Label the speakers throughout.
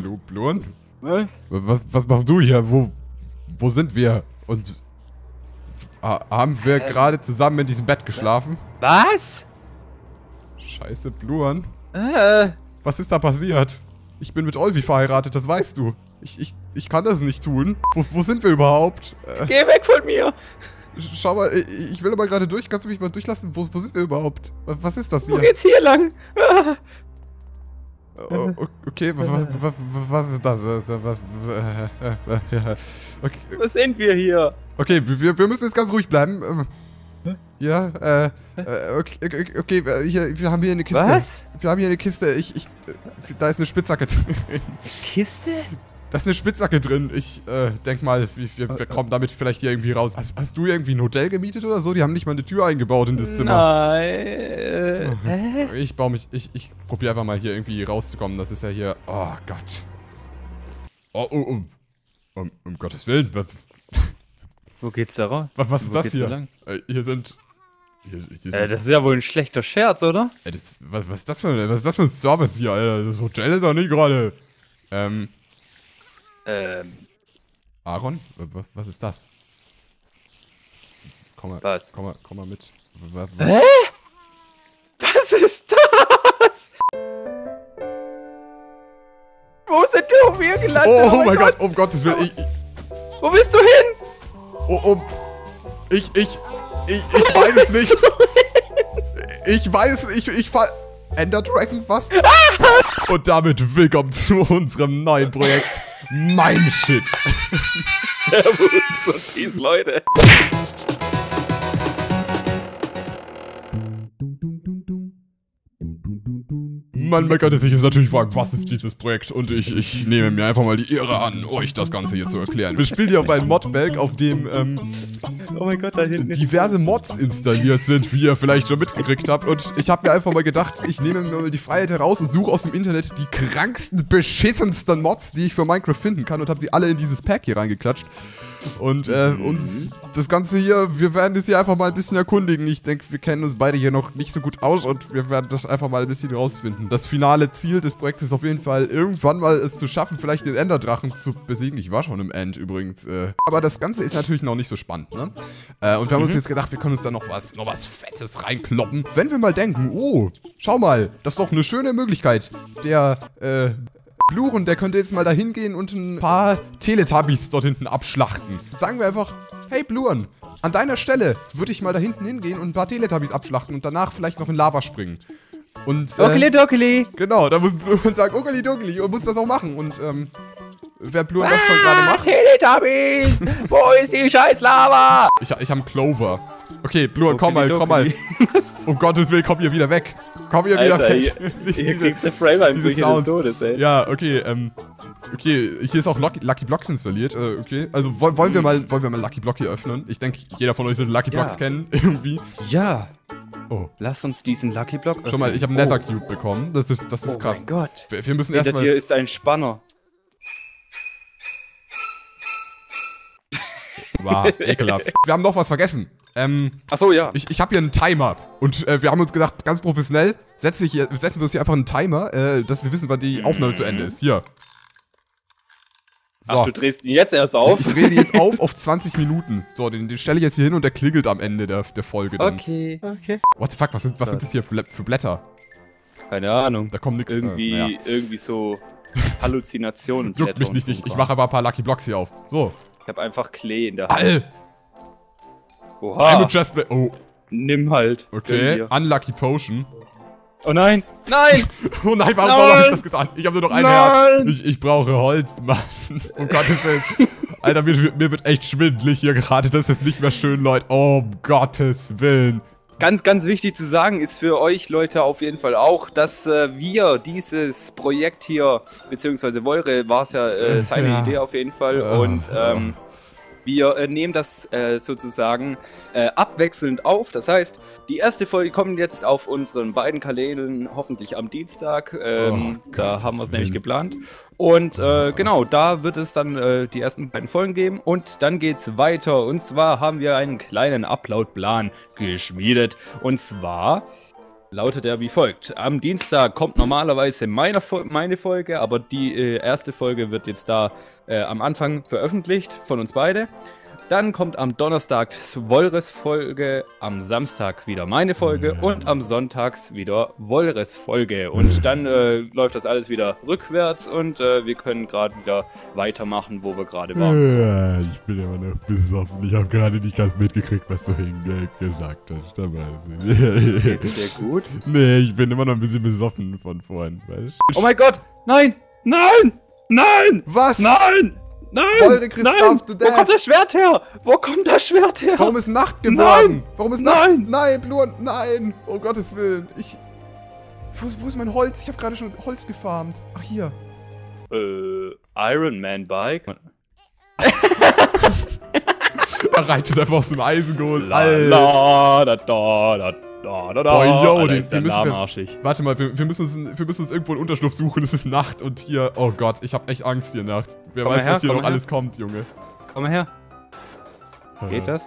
Speaker 1: Blu Bluren?
Speaker 2: Was?
Speaker 1: Was, was machst du hier? Wo, wo sind wir? Und ha- haben wir gerade zusammen in diesem Bett geschlafen?
Speaker 2: Was?
Speaker 1: Scheiße, Bluren.
Speaker 2: Äh,
Speaker 1: Was ist da passiert? Ich bin mit Olvi verheiratet, das weißt du. Ich, ich, ich kann das nicht tun. Wo, wo sind wir überhaupt? Äh,
Speaker 2: geh weg von mir.
Speaker 1: Schau mal, ich, will aber gerade durch. Kannst du mich mal durchlassen? Wo, wo sind wir überhaupt? Was ist das
Speaker 2: Wo
Speaker 1: hier?
Speaker 2: geht's hier lang? Ah,
Speaker 1: Oh, okay, was, was, was ist das? Also, Was, okay,
Speaker 2: Was sind wir hier?
Speaker 1: okay wir, wir müssen jetzt ganz ruhig bleiben. Ähm, Ja, äh, äh, okay, okay, okay wir, hier, wir haben hier eine Kiste.
Speaker 2: Was?
Speaker 1: Wir haben hier eine Kiste. Ich, ich, äh, da ist eine Spitzhacke drin.
Speaker 2: Kiste?
Speaker 1: Da ist eine Spitzhacke drin. Ich äh, denk mal, wir, wir, wir kommen damit vielleicht hier irgendwie raus. Hast, hast du irgendwie ein Hotel gemietet oder so? Die haben nicht mal eine Tür eingebaut in das Zimmer.
Speaker 2: Nein. Äh, hä?
Speaker 1: Ich baue mich, ich, ich probiere einfach mal hier irgendwie rauszukommen. Das ist ja hier, oh Gott. Oh, oh, oh. Um, um Gottes Willen.
Speaker 2: Wo geht's da raus?
Speaker 1: was, was ist das hier?
Speaker 2: da?
Speaker 1: Äh, hier sind, hier, hier
Speaker 2: Äh, das ist ja wohl ein schlechter Scherz, oder?
Speaker 1: Ey, das, was, was ist das für, was ist das für ein Service hier, Alter? Das Hotel ist auch nicht gerade. Ähm,
Speaker 2: Ähm,
Speaker 1: Aaron? Was, was ist das? Komm mal,
Speaker 2: Was?
Speaker 1: Komm mal, komm mal mit. Was, was?
Speaker 2: Hä? Was ist das? Wo sind wir hier gelandet?
Speaker 1: Oh, oh mein Gott, um Gottes Willen. Ich, ich,
Speaker 2: Wo bist du hin?
Speaker 1: oh, um, ich, ich, ich, ich weiß es nicht. Ich weiß, ich, ich fall. Ender Dragon, was? Und damit willkommen zu unserem neuen Projekt. Mein Shit.
Speaker 2: Servus und peace, Leute.
Speaker 1: Man, könnte sich jetzt natürlich fragen, was ist dieses Projekt? Und ich, ich nehme mir einfach mal die Ehre an, euch das Ganze hier zu erklären. Wir spielen hier auf einem Modpack, auf dem ähm,
Speaker 2: Oh mein Gott, da hinten
Speaker 1: diverse Mods installiert sind, wie ihr vielleicht schon mitgekriegt habt. Und ich habe mir einfach mal gedacht, ich nehme mir mal die Freiheit heraus und suche aus dem Internet die kranksten, beschissensten Mods, die ich für Minecraft finden kann und habe sie alle in dieses Pack hier reingeklatscht. Und äh, uns das Ganze hier, wir werden das hier einfach mal ein bisschen erkundigen. Ich denke, wir kennen uns beide hier noch nicht so gut aus und wir werden das einfach mal ein bisschen rausfinden. Das finale Ziel des Projektes ist auf jeden Fall, irgendwann mal es zu schaffen, vielleicht den Enderdrachen zu besiegen. Ich war schon im End übrigens. Äh. Aber das Ganze ist natürlich noch nicht so spannend, ne? Äh, und wir haben uns jetzt gedacht, wir können uns da noch was, noch was Fettes reinkloppen. Wenn wir mal denken, oh, schau mal, das ist doch eine schöne Möglichkeit. Der, äh, Bluren, der könnte jetzt mal da hingehen und ein paar Teletubbies dort hinten abschlachten. Sagen wir einfach, hey Bluren, an deiner Stelle würde ich mal da hinten hingehen und ein paar Teletubbies abschlachten und danach vielleicht noch in Lava springen. Und, äh,
Speaker 2: Dokili, dokili.
Speaker 1: genau, da muss Bluren sagen, Okeli Dokeli, und muss das auch machen. Und, ähm, wer Bluren das schon gerade macht,
Speaker 2: Teletubbies! Wo ist die scheiß Lava?
Speaker 1: ich, ich habe einen Clover. Okay, Bluren, komm mal, komm mal. Um Gottes Willen, komm hier wieder weg. Komm hier wieder
Speaker 2: Alter,
Speaker 1: weg.
Speaker 2: hier, hier
Speaker 1: diese-
Speaker 2: kriegst du Frame-Einbrüche des
Speaker 1: Sounds.
Speaker 2: Todes, ey.
Speaker 1: Ja, okay, ähm. Okay, hier ist auch Lucky, Lucky Blocks installiert. Äh, okay. Also woll- wollen wir mal, wollen wir mal Lucky Block hier öffnen? Ich denke, jeder von euch sollte Lucky
Speaker 2: Ja.
Speaker 1: Blocks kennen, irgendwie.
Speaker 2: Ja.
Speaker 1: Oh.
Speaker 2: Lass uns diesen Lucky Block
Speaker 1: Schon mal, ich habe einen Nether Cube bekommen. Das ist, das ist
Speaker 2: Oh
Speaker 1: krass.
Speaker 2: mein Gott.
Speaker 1: Wir, wir müssen erstmal.
Speaker 2: ist ein Spanner.
Speaker 1: War ekelhaft. Wir haben noch was vergessen. Ähm,
Speaker 2: Achso, ja.
Speaker 1: ich, ich habe hier einen Timer. Und äh, wir haben uns gedacht, ganz professionell, setze ich hier, setzen wir uns hier einfach einen Timer, äh, dass wir wissen, wann die Aufnahme zu Ende ist. Hier. So.
Speaker 2: Ach, du drehst ihn jetzt erst auf?
Speaker 1: Ich drehe die jetzt auf auf 20 Minuten. So, den, den stelle ich jetzt hier hin und der klingelt am Ende der, der Folge dann.
Speaker 2: Okay. Okay.
Speaker 1: What the fuck, was sind, was sind das hier für, für Blätter?
Speaker 2: Keine Ahnung.
Speaker 1: Da kommt nichts.
Speaker 2: Irgendwie,
Speaker 1: Äh, naja.
Speaker 2: irgendwie so Halluzinationen.
Speaker 1: Juckt mich nicht, ich, ich mache aber ein paar Lucky Blocks hier auf. So.
Speaker 2: Ich hab einfach Klee in der Hand.
Speaker 1: All!
Speaker 2: Oha.
Speaker 1: Chest Plate. Oh,
Speaker 2: Nimm halt.
Speaker 1: Okay. Unlucky Potion.
Speaker 2: Oh nein. Nein.
Speaker 1: Oh nein, warum
Speaker 2: Nein.
Speaker 1: habe ich das getan? Ich habe nur noch ein
Speaker 2: Nein.
Speaker 1: Herz. Ich, ich brauche Holz, Mann. Um Gottes Willen. Alter, mir, mir wird echt schwindelig hier gerade. Das ist nicht mehr schön, Leute. Oh, um Gottes Willen.
Speaker 2: Ganz, ganz wichtig zu sagen ist für euch Leute auf jeden Fall auch, dass äh, wir dieses Projekt hier, beziehungsweise Wolre war es ja äh, seine
Speaker 1: Ja.
Speaker 2: Idee auf jeden Fall.
Speaker 1: Ja.
Speaker 2: Und ähm, Wir äh, nehmen das äh, sozusagen äh, abwechselnd auf. Das heißt, die erste Folge kommt jetzt auf unseren beiden Kanälen, hoffentlich am Dienstag. Ähm,
Speaker 1: Oh,
Speaker 2: da
Speaker 1: Gottes
Speaker 2: haben wir es nämlich geplant. Und äh, genau, da wird es dann äh, die ersten beiden Folgen geben. Und dann geht's weiter. Und zwar haben wir einen kleinen Upload-Plan geschmiedet. Und zwar lautet er wie folgt. Am Dienstag kommt normalerweise meine, Fol meine Folge, aber die äh, erste Folge wird jetzt da äh, am Anfang veröffentlicht von uns beide. Dann kommt am Donnerstag Wolres Folge, am Samstag wieder meine Folge und am Sonntags wieder Wolres Folge. Und dann äh, läuft das alles wieder rückwärts und äh, wir können gerade wieder weitermachen, wo wir gerade waren.
Speaker 1: Ja, ich bin immer noch besoffen. Ich habe gerade nicht ganz mitgekriegt, was du gesagt hast. Aber
Speaker 2: Geht's dir gut?
Speaker 1: nee, ich bin immer noch ein bisschen besoffen von vorhin. Weißt?
Speaker 2: Oh mein Gott! Nein! Nein! Nein!
Speaker 1: Was?
Speaker 2: Nein! Nein!
Speaker 1: Eure Christoph, du
Speaker 2: Wo kommt das Schwert her? Wo kommt das Schwert her?
Speaker 1: Warum ist Nacht geworden?
Speaker 2: Nein!
Speaker 1: Warum ist
Speaker 2: Nein!
Speaker 1: Nacht? Nein, Blur, nein! Oh Gottes Willen. Ich. Wo ist, wo ist mein Holz? Ich habe gerade schon Holz gefarmt. Ach, hier.
Speaker 2: Äh, Iron Man Bike?
Speaker 1: Er reitet einfach aus dem Eisengold.
Speaker 2: La,
Speaker 1: Alter.
Speaker 2: la, da, da, da, da, da, da.
Speaker 1: Boah, yo,
Speaker 2: Alter,
Speaker 1: den-
Speaker 2: ist der
Speaker 1: den müssen wir-. Warte mal, wir, wir, müssen uns, wir müssen uns irgendwo einen Unterschlupf suchen. Es ist Nacht und hier. Oh Gott, ich habe echt Angst hier Nacht. Wer
Speaker 2: Komm
Speaker 1: weiß,
Speaker 2: her,
Speaker 1: was hier noch
Speaker 2: her.
Speaker 1: alles kommt, Junge.
Speaker 2: Komm mal her. Geht das?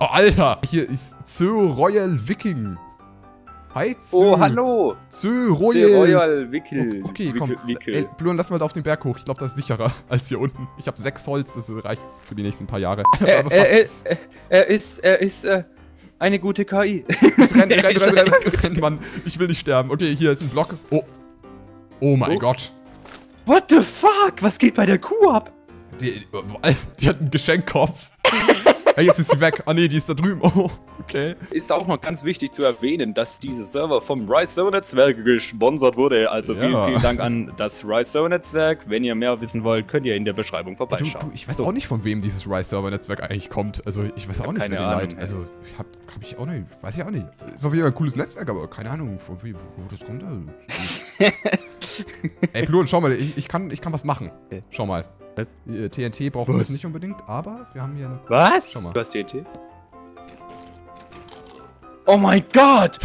Speaker 1: Oh, Alter! Hier ist Zö Royal Viking. Hi, Zö.
Speaker 2: Oh, hallo!
Speaker 1: Zö
Speaker 2: Royal,
Speaker 1: Royal.
Speaker 2: Royal Wickel.
Speaker 1: Okay, komm.
Speaker 2: Wickel.
Speaker 1: Ey, Bluren, lass mal da auf den Berg hoch. Ich glaube, das ist sicherer als hier unten. Ich habe sechs Holz, das reicht für die nächsten paar Jahre.
Speaker 2: Er,
Speaker 1: Aber fast.
Speaker 2: er, er, er ist, er ist äh, eine gute KI.
Speaker 1: Jetzt renn, renn, renn, renn, renn, renn, Mann. Ich will nicht sterben. Okay, hier ist ein Block. Oh. Oh mein
Speaker 2: Oh.
Speaker 1: Gott.
Speaker 2: What the fuck? Was geht bei der Kuh ab?
Speaker 1: Die, die hat einen Geschenkkopf. hey, jetzt ist sie weg. Ah nee, die ist da drüben. Oh, okay.
Speaker 2: Ist auch noch ganz wichtig zu erwähnen, dass dieser Server vom Rise Server Netzwerk gesponsert wurde. Also vielen,
Speaker 1: Ja.
Speaker 2: vielen Dank an das Rise Server Netzwerk. Wenn ihr mehr wissen wollt, könnt ihr in der Beschreibung
Speaker 1: Du,
Speaker 2: vorbeischauen.
Speaker 1: du, ich weiß
Speaker 2: So.
Speaker 1: auch nicht, von wem dieses Rise-Server-Netzwerk eigentlich kommt. Also, ich weiß
Speaker 2: hab
Speaker 1: auch nicht, wer leitet.
Speaker 2: ey.
Speaker 1: Also, ich hab, hab ich auch nicht. Weiß ich auch nicht. Ist auf jeden Fall ein cooles Netzwerk, aber keine Ahnung, von wem, wo das kommt. Ey, Blur, schau mal, ich, ich, kann, ich kann was machen.
Speaker 2: Okay.
Speaker 1: Schau mal.
Speaker 2: Was?
Speaker 1: Äh, TNT brauchen wir
Speaker 2: Was?
Speaker 1: jetzt nicht unbedingt, aber wir haben hier eine.
Speaker 2: Was?
Speaker 1: Schau mal.
Speaker 2: Du hast TNT? Oh mein Gott!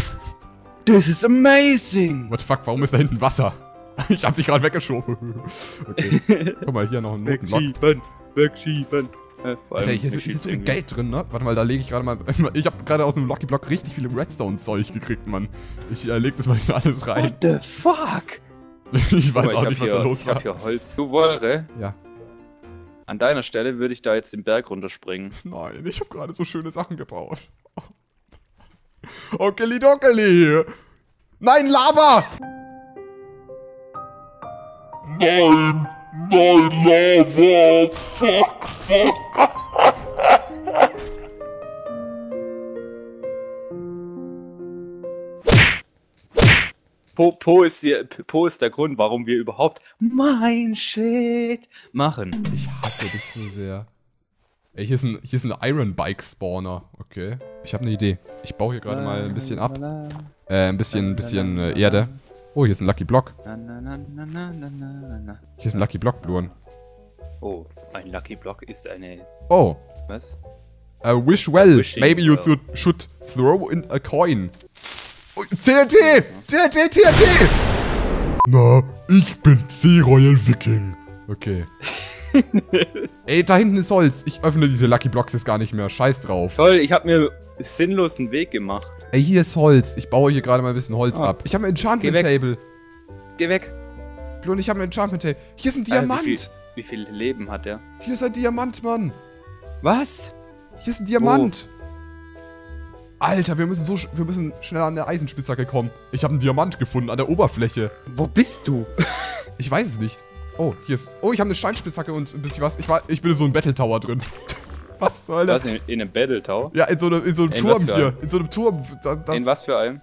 Speaker 2: This is amazing!
Speaker 1: What the fuck, warum ist da hinten Wasser? Ich hab dich gerade weggeschoben. Okay. Guck mal, hier noch ein Notenblock.
Speaker 2: Wegschieben! Wegschieben! Äh,
Speaker 1: Alter, hier ist, hier ist so viel
Speaker 2: irgendwie-
Speaker 1: Geld drin, ne? Warte mal, da lege ich gerade mal. Ich habe gerade aus dem Lucky Block richtig viele Redstone-Zeug gekriegt, Mann. Ich äh, leg das mal in alles rein.
Speaker 2: What the fuck?
Speaker 1: Ich weiß
Speaker 2: mal,
Speaker 1: auch
Speaker 2: ich
Speaker 1: nicht,
Speaker 2: hab
Speaker 1: was
Speaker 2: hier,
Speaker 1: da los
Speaker 2: ich
Speaker 1: war.
Speaker 2: hab hier Holz. Du Wolre,
Speaker 1: Ja.
Speaker 2: An deiner Stelle würde ich da jetzt den Berg runterspringen.
Speaker 1: Nein, ich habe gerade so schöne Sachen gebaut. Okeli dokeli. Nein, Lava!
Speaker 3: Nein, nein, Lava, fuck, fuck.
Speaker 2: Po, po, ist die, po ist der Grund, warum wir überhaupt mein Shit machen.
Speaker 1: Ich hasse dich so sehr. Ey, hier ist ein, hier ist ein Iron Bike Spawner. Okay. Ich habe eine Idee. Ich baue hier gerade mal ein bisschen ab. Äh, ein bisschen, bisschen äh, Erde. Oh, hier ist ein Lucky Block.
Speaker 2: Na, na, na, na, na, na, na, na.
Speaker 1: Hier ist ein Lucky Block, Bluren.
Speaker 2: Oh, ein Lucky Block ist eine.
Speaker 1: Oh.
Speaker 2: Was?
Speaker 1: Uh, wish well.
Speaker 2: Wishing
Speaker 1: Maybe you
Speaker 2: well.
Speaker 1: should, should throw in a coin. Oh, TNT! TNT, TNT! Na, ich bin C-Royal Viking. Okay. Ey, da hinten ist Holz. Ich öffne diese Lucky Blocks jetzt gar nicht mehr. Scheiß drauf.
Speaker 2: Toll, ich habe mir sinnlos einen Weg gemacht.
Speaker 1: Ey, hier ist Holz. Ich baue hier gerade mal ein bisschen Holz
Speaker 2: Ah.
Speaker 1: ab. Ich habe ein Enchantment
Speaker 2: Geh weg.
Speaker 1: Table.
Speaker 2: Geh weg.
Speaker 1: Und ich habe ein Enchantment Table. Hier ist ein Diamant.
Speaker 2: wie, viel, wie viel Leben hat der?
Speaker 1: Hier ist ein Diamant, Mann.
Speaker 2: Was?
Speaker 1: Hier ist ein Diamant. Alter, wir müssen so, sch- wir müssen schnell an der Eisenspitzhacke kommen. Ich habe einen Diamant gefunden an der Oberfläche.
Speaker 2: Wo bist du?
Speaker 1: Ich weiß es nicht. Oh, hier ist. Oh, ich habe eine Steinspitzhacke und ein bisschen was. Ich war, ich bin in so einem Battle Tower drin. was soll
Speaker 2: Was
Speaker 1: das?
Speaker 2: in, in einem Battle Tower?
Speaker 1: Ja, in so einem, in so einem
Speaker 2: In
Speaker 1: Turm hier.
Speaker 2: einem?
Speaker 1: In so einem Turm. Da, das,
Speaker 2: in was für einem?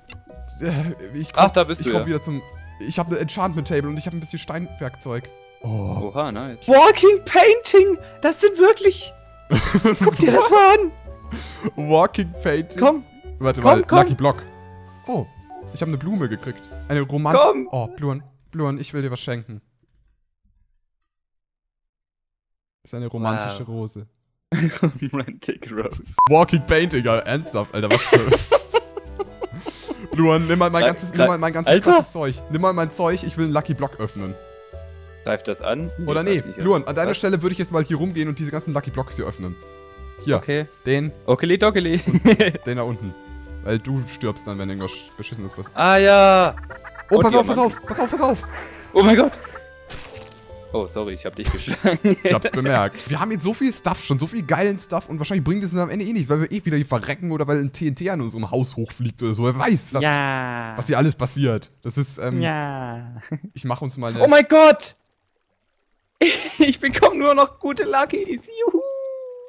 Speaker 1: Äh, Ich
Speaker 2: Ach, da bist
Speaker 1: ich
Speaker 2: du
Speaker 1: komm
Speaker 2: ja.
Speaker 1: wieder zum. Ich habe eine Enchantment Table und ich habe ein bisschen Steinwerkzeug. Oh.
Speaker 2: Oha, nice. Walking Painting! Das sind wirklich. Guck dir das mal an!
Speaker 1: Walking Painting.
Speaker 2: Komm,
Speaker 1: Warte
Speaker 2: komm,
Speaker 1: mal,
Speaker 2: komm.
Speaker 1: Lucky Block. Oh, ich habe eine Blume gekriegt. Eine Roman.
Speaker 2: Komm.
Speaker 1: Oh, Bluren, Bluren, ich will dir was schenken. Das ist eine romantische
Speaker 2: Wow.
Speaker 1: Rose.
Speaker 2: Romantic Rose.
Speaker 1: Walking Painting, ja, ernsthaft, Alter, was für... Luan, nimm mal mein ganzes, nimm mal mein ganzes krasses Zeug. Nimm mal mein Zeug, ich will einen Lucky Block öffnen.
Speaker 2: Greift das an?
Speaker 1: Oder
Speaker 2: Nee.
Speaker 1: Luan, an deiner
Speaker 2: Was?
Speaker 1: Stelle würde ich jetzt mal hier rumgehen und diese ganzen Lucky Blocks hier öffnen. Hier,
Speaker 2: Okay.
Speaker 1: den,
Speaker 2: Okeli dockeli.
Speaker 1: den da unten. Weil du stirbst dann, wenn irgendwas Beschissenes passiert.
Speaker 2: ah ja.
Speaker 1: Oh,
Speaker 2: Und
Speaker 1: pass auf, pass auf, pass auf, pass auf.
Speaker 2: Oh mein Gott. Oh, sorry, ich hab dich geschlagen.
Speaker 1: Ich hab's bemerkt. Wir haben jetzt so viel Stuff schon, so viel geilen Stuff und wahrscheinlich bringt es uns am Ende eh nichts, weil wir eh wieder hier verrecken oder weil ein TNT an unserem Haus hochfliegt oder so. Wer weiß, was,
Speaker 2: ja.
Speaker 1: was hier alles passiert. Das ist, ähm,
Speaker 2: ja.
Speaker 1: ich mache uns mal eine...
Speaker 2: Oh mein Gott! Ich bekomme nur noch gute Luckys. Juhu!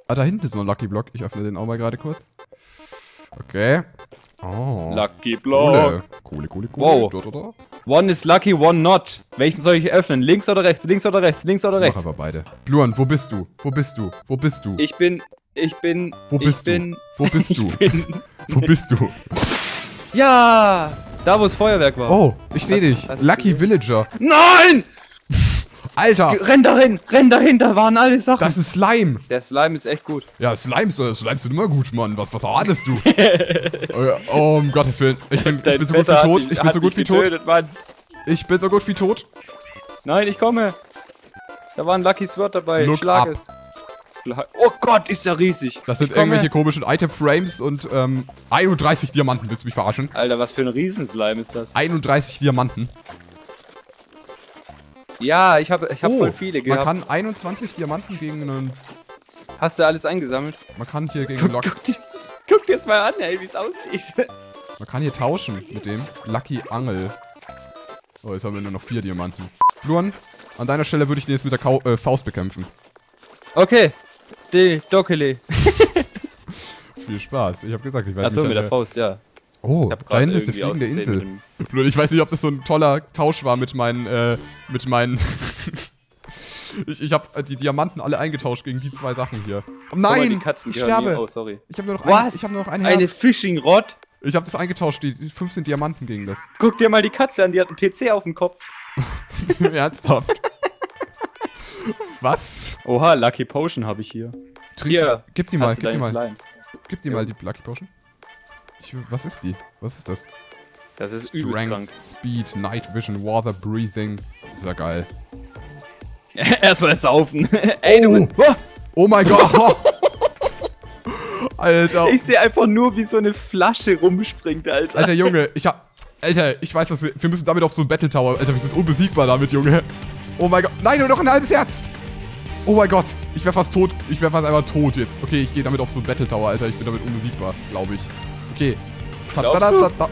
Speaker 1: Ah, da hinten ist noch ein Lucky Block. Ich öffne den auch mal gerade kurz. Okay. Oh.
Speaker 2: Lucky
Speaker 1: Kohle. Kohle, Kohle, Kohle.
Speaker 2: Wow.
Speaker 1: Da, da, da.
Speaker 2: One is lucky, one not. Welchen soll ich öffnen? Links oder rechts? Links oder rechts? Links oder
Speaker 1: Mach
Speaker 2: rechts?
Speaker 1: aber beide. Luan, wo bist du? Wo bist du? Wo bist du?
Speaker 2: Ich bin. Ich bin.
Speaker 1: Wo bist
Speaker 2: ich
Speaker 1: du?
Speaker 2: bin.
Speaker 1: Wo bist du?
Speaker 2: Bin.
Speaker 1: Wo bist du?
Speaker 2: Ja! Da, wo das Feuerwerk war.
Speaker 1: Oh, ich sehe dich. Lucky Villager.
Speaker 2: Nein!
Speaker 1: Alter,
Speaker 2: Renn dahin! Renn dahin! Da waren alle Sachen.
Speaker 1: das ist Slime.
Speaker 2: Der Slime ist echt gut.
Speaker 1: Ja, Slimes, äh, Slimes sind immer gut, Mann. Was, was ahnest du? oh, ja, oh, um Gottes Willen. Ich bin, ich bin so gut wie tot.
Speaker 2: dich-
Speaker 1: Ich bin so gut wie tot.
Speaker 2: getötet, Mann.
Speaker 1: Ich bin so gut wie tot.
Speaker 2: Nein, ich komme. Da war ein Lucky Sword dabei.
Speaker 1: Look
Speaker 2: Schlag
Speaker 1: up.
Speaker 2: es. Oh Gott, ist der riesig.
Speaker 1: Das sind irgendwelche komischen Item-Frames und ähm, 31 Diamanten. Willst du mich verarschen?
Speaker 2: Alter, was für ein Riesenslime ist das?
Speaker 1: 31 Diamanten.
Speaker 2: Ja, ich habe ich hab
Speaker 1: oh,
Speaker 2: voll viele
Speaker 1: man
Speaker 2: gehabt.
Speaker 1: kann 21 Diamanten gegen einen...
Speaker 2: Hast du alles eingesammelt?
Speaker 1: Man kann hier gegen
Speaker 2: Guck,
Speaker 1: Lock...
Speaker 2: guck, dir- guck dir das mal an, ey, wie es aussieht.
Speaker 1: Man kann hier tauschen mit dem. Lucky Angel. Oh, jetzt haben wir nur noch vier Diamanten. Luan, an deiner Stelle würde ich den jetzt mit der Kau äh, Faust bekämpfen.
Speaker 2: Okay. Die Dockele.
Speaker 1: Viel Spaß. Ich habe gesagt, ich werde
Speaker 2: Achso, mit der Faust, ja.
Speaker 1: Oh,
Speaker 2: Ich hab
Speaker 1: da hinten ist eine fliegende Insel. Blöd, ich weiß nicht, ob das so ein toller Tausch war mit meinen, äh, mit meinen... ich ich habe die Diamanten alle eingetauscht gegen die zwei Sachen hier. Oh, nein,
Speaker 2: die Katzen
Speaker 1: ich sterbe.
Speaker 2: Oh, sorry.
Speaker 1: Ich habe nur noch ein,
Speaker 2: Was?
Speaker 1: ich habe nur noch ein
Speaker 2: Eine
Speaker 1: Herz.
Speaker 2: Fishing Rod?
Speaker 1: Ich habe das eingetauscht, die, die 15 Diamanten gegen das.
Speaker 2: Guck dir mal die Katze an, die hat einen PC auf dem Kopf.
Speaker 1: Ernsthaft. Was?
Speaker 2: Oha, Lucky Potion habe ich hier.
Speaker 1: Trink,
Speaker 2: Hier,
Speaker 1: gib die mal, gib die mal.
Speaker 2: Slimes.
Speaker 1: Gib die mal die Lucky Potion. Ich, was ist die? Was ist das?
Speaker 2: Das ist übelst krank.
Speaker 1: Strength, Speed, Night Vision, Water Breathing. Ist ja geil.
Speaker 2: Erstmal saufen. Ey, du.
Speaker 1: Oh. Oh mein Gott. Alter.
Speaker 2: Ich sehe einfach nur, wie so eine Flasche rumspringt, Alter.
Speaker 1: Alter Junge, ich hab. Alter, ich weiß was. wir- Wir müssen damit auf so einen Battle Tower. Alter, wir sind unbesiegbar damit, Junge. Oh mein Gott. Nein, nur noch ein halbes Herz. Oh mein Gott. Ich wär fast tot. Ich wär fast einfach tot jetzt. Okay, ich gehe damit auf so einen Battle Tower, Alter. Ich bin damit unbesiegbar, glaube ich. Okay. Ta ta
Speaker 2: du?
Speaker 1: ta ta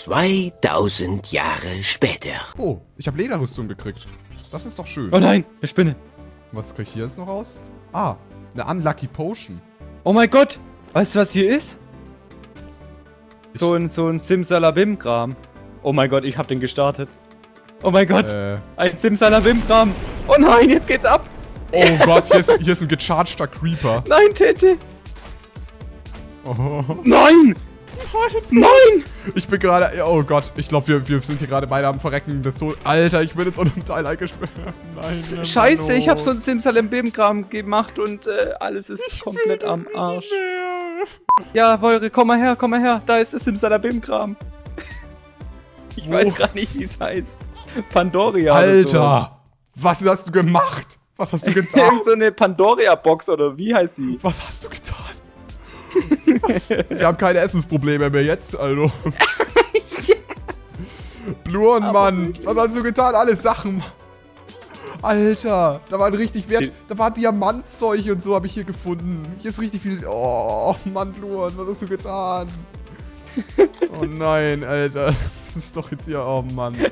Speaker 4: 2000 Jahre später.
Speaker 1: Oh, ich habe Lederrüstung gekriegt. Das ist doch schön.
Speaker 2: Oh nein, eine Spinne.
Speaker 1: Was krieg ich hier jetzt noch raus? Ah, eine Unlucky Potion.
Speaker 2: Oh mein Gott. Weißt du, was hier ist?
Speaker 1: Ich-
Speaker 2: So ein, so ein Simsalabim-Kram. Oh mein Gott, ich hab den gestartet. Oh mein Gott,
Speaker 1: Äh.
Speaker 2: ein Simsalabim-Kram. Oh nein, jetzt geht's ab.
Speaker 1: Oh Gott, hier ist, hier ist ein gechargter Creeper.
Speaker 2: Nein, Tete.
Speaker 1: Oh.
Speaker 2: Nein. Nein.
Speaker 1: Ich bin gerade. Oh Gott, ich glaube, wir, wir sind hier gerade beide am Verrecken des Todes. Alter, ich bin jetzt unter einem Teil eingesperrt. Nein.
Speaker 2: Scheiße, ich hab so
Speaker 1: ein.
Speaker 2: ein Simsalabim-Kram gemacht und äh, alles ist komplett am Arsch. Ja, Wolre, komm mal her, komm mal her. Da ist das Simsalabim-Kram. Ich
Speaker 1: Wo?
Speaker 2: weiß gerade nicht, wie es heißt. Pandoria.
Speaker 1: Alter, was hast du gemacht? Was hast du getan?
Speaker 2: Irgend so eine Pandoria-Box oder wie heißt sie?
Speaker 1: Was hast du getan? Was? Wir haben keine Essensprobleme mehr jetzt, also. Bluren, Mann. Was hast du getan? Alle Sachen. Alter, da waren richtig Wert. Da war Diamantzeug und so habe ich hier gefunden. Hier ist richtig viel. Oh, Mann, Bluren, was hast du getan? Oh nein, Alter. Das ist doch jetzt hier. Oh Mann. Ey,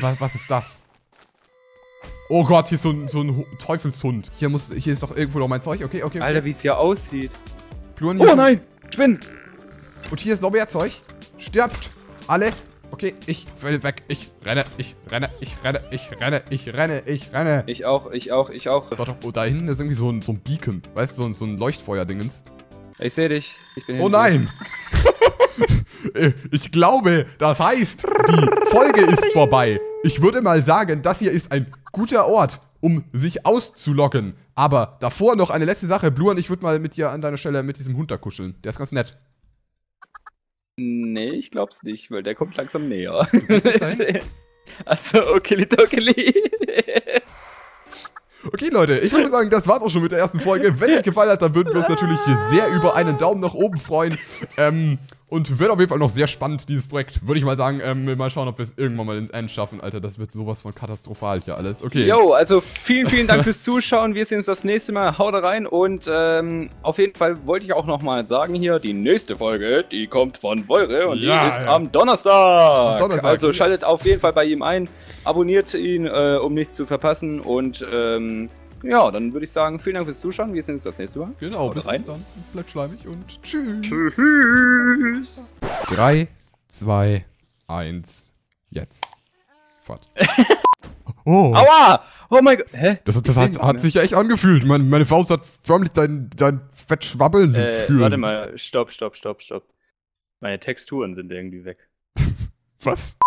Speaker 1: was, was ist das? Oh Gott, hier ist so ein, so ein Hu- Teufelshund. Hier, muss, hier ist doch irgendwo noch mein Zeug. Okay, okay. okay.
Speaker 2: Alter, wie es hier aussieht.
Speaker 1: Bluren, hier
Speaker 2: Oh nein, Spinnen.
Speaker 1: Und hier ist noch mehr Zeug. Stirbt. Alle. Okay, ich will weg. Ich renne, ich renne, ich renne, ich renne, ich renne, ich renne.
Speaker 2: Ich auch, ich auch, ich auch.
Speaker 1: Doch, doch, oh, da hinten ist irgendwie so ein, so ein Beacon. Weißt du, so ein, so ein Leuchtfeuer-Dingens.
Speaker 2: Ich sehe dich. Ich bin
Speaker 1: Oh nein! Äh, ich glaube, das heißt, die Folge ist vorbei. Ich würde mal sagen, das hier ist ein guter Ort, um sich auszuloggen. Aber davor noch eine letzte Sache. Bluan, ich würde mal mit dir an deiner Stelle mit diesem Hund da kuscheln. Der ist ganz nett.
Speaker 2: Nee, ich glaub's nicht, weil der kommt langsam näher. Achso, okili dokili.
Speaker 1: Okay, Leute, ich würde sagen, das war's auch schon mit der ersten Folge. Wenn euch gefallen hat, dann würden wir uns natürlich hier sehr über einen Daumen nach oben freuen. Ähm, und wird auf jeden Fall noch sehr spannend, dieses Projekt. Würde ich mal sagen, ähm, mal schauen, ob wir es irgendwann mal ins End schaffen. Alter, das wird sowas von katastrophal hier alles. Okay.
Speaker 2: Jo, also vielen, vielen Dank fürs Zuschauen. Wir sehen uns das nächste Mal. Haut rein und ähm, auf jeden Fall wollte ich auch nochmal sagen hier, die nächste Folge, die kommt von Beure und
Speaker 1: Ja,
Speaker 2: die ist
Speaker 1: ja.
Speaker 2: am Donnerstag.
Speaker 1: Am Donnerstag,
Speaker 2: Also
Speaker 1: yes.
Speaker 2: schaltet auf jeden Fall bei ihm ein, abonniert ihn, äh, um nichts zu verpassen und ähm, ja, dann würde ich sagen, vielen Dank fürs Zuschauen. Wir sehen uns das nächste Mal.
Speaker 1: Genau,
Speaker 2: Haut
Speaker 1: bis
Speaker 2: rein.
Speaker 1: dann. Bleibt schleimig und tschüss.
Speaker 2: Tschüss.
Speaker 1: 3, 2, 1, jetzt. Fahrt. Oh,
Speaker 2: Aua! Oh mein Gott. Hä?
Speaker 1: das, das hat, hat sich ja echt angefühlt. Meine, meine Faust hat förmlich dein, dein Fett schwabbeln
Speaker 2: Äh,
Speaker 1: fühlen.
Speaker 2: warte mal, stopp, stopp, stopp, stopp. Meine Texturen sind irgendwie weg.
Speaker 1: Was?